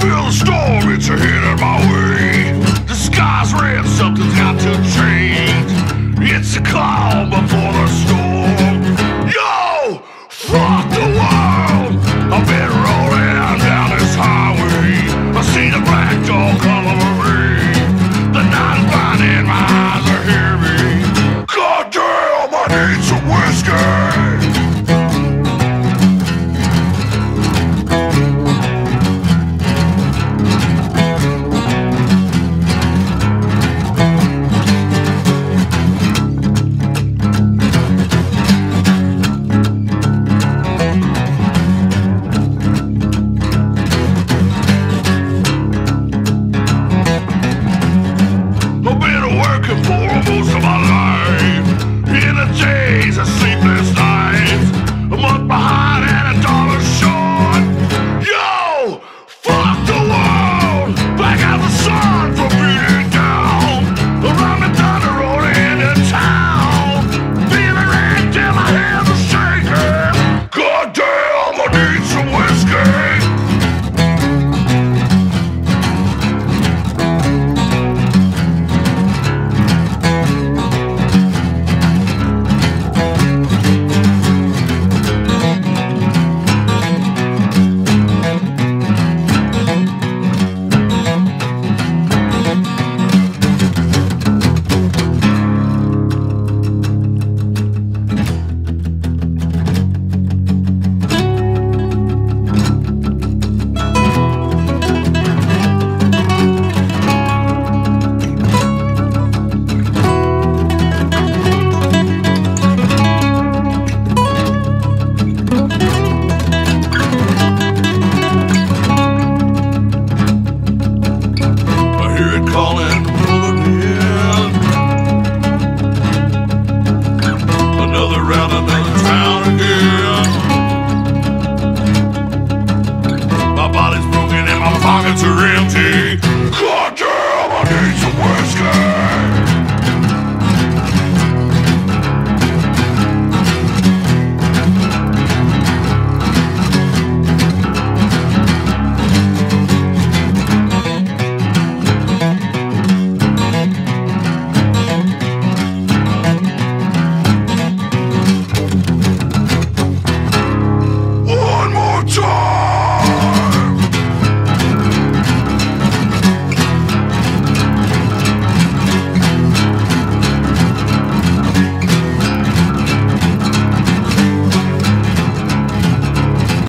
feel the storm, it's a headed my way. The sky's red, something's got to change. It's a cloud.